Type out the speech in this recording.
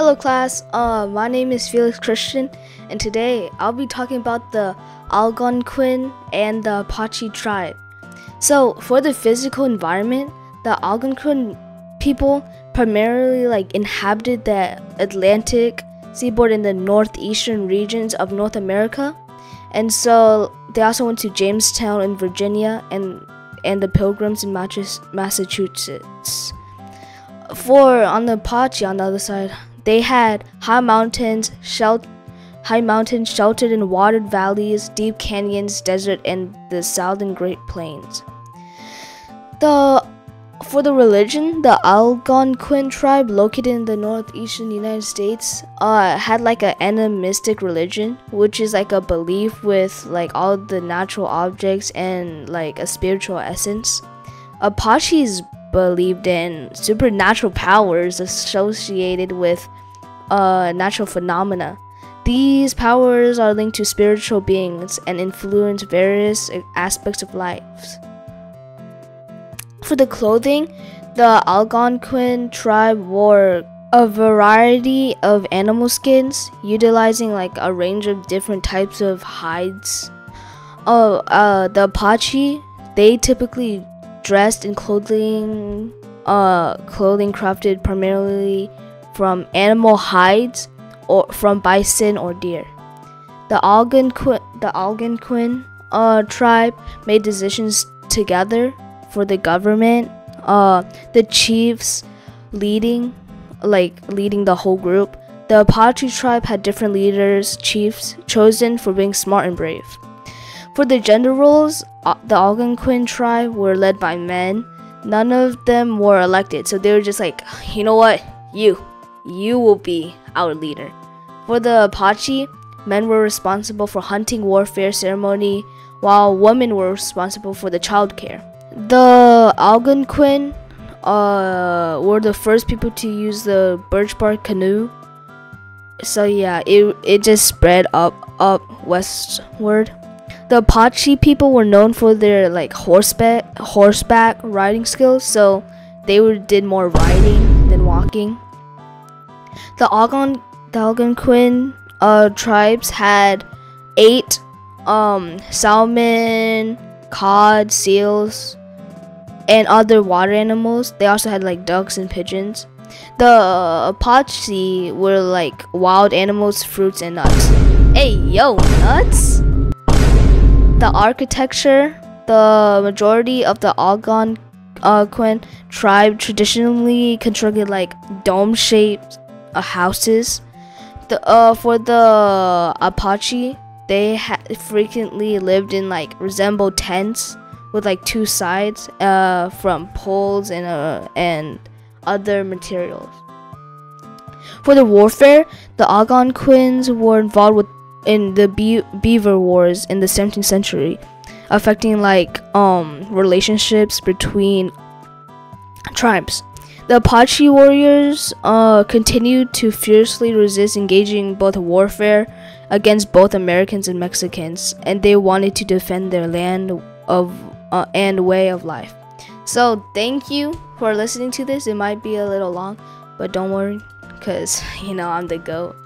Hello, class. Uh, my name is Felix Christian, and today I'll be talking about the Algonquin and the Apache tribe. So, for the physical environment, the Algonquin people primarily like inhabited the Atlantic seaboard in the northeastern regions of North America, and so they also went to Jamestown in Virginia and and the Pilgrims in Massachusetts. For on the Apache on the other side, they had high mountains, shel- high mountains sheltered in watered valleys, deep canyons, desert, and the southern Great Plains. The for the religion, the Algonquin tribe, located in the northeastern United States, uh, had like an animistic religion, which is like a belief with like all the natural objects and like a spiritual essence. Apaches believed in supernatural powers associated with uh, natural phenomena. These powers are linked to spiritual beings and influence various aspects of life. For the clothing, the Algonquin tribe wore a variety of animal skins, utilizing like a range of different types of hides. Oh, uh, the Apache, they typically dressed in clothing uh, clothing crafted primarily from animal hides or from bison or deer. The Algonquin, the Algonquin uh, tribe made decisions together for the government. Uh, the chiefs leading, like leading the whole group. The Apache tribe had different leaders, chiefs, chosen for being smart and brave. For the gender roles, uh, the Algonquin tribe were led by men. None of them were elected, so they were just like, you know what, you, you will be our leader. For the Apache, men were responsible for hunting warfare ceremony, while women were responsible for the child care. The Algonquin uh, were the first people to use the birch bark canoe. So yeah, it it just spread up up westward. The Apache people were known for their like horseback horseback riding skills, so they were, did more riding than walking. The Algon Algonquin uh, tribes had eight um, salmon, cod, seals, and other water animals. They also had like ducks and pigeons. The Apache were like wild animals, fruits, and nuts. Hey, yo, nuts! The architecture, the majority of the Algonquin tribe traditionally constructed like dome-shaped uh, houses. The uh, for the Apache, they frequently lived in like resemble tents with like two sides uh, from poles and uh, and other materials. For the warfare, the Algonquins were involved with in the Be- Beaver Wars in the 17th century, affecting like um relationships between tribes. The Apache warriors uh, continued to fiercely resist engaging both warfare against both Americans and Mexicans, and they wanted to defend their land of uh, and way of life. So, thank you for listening to this. It might be a little long, but don't worry, because you know I'm the GOAT.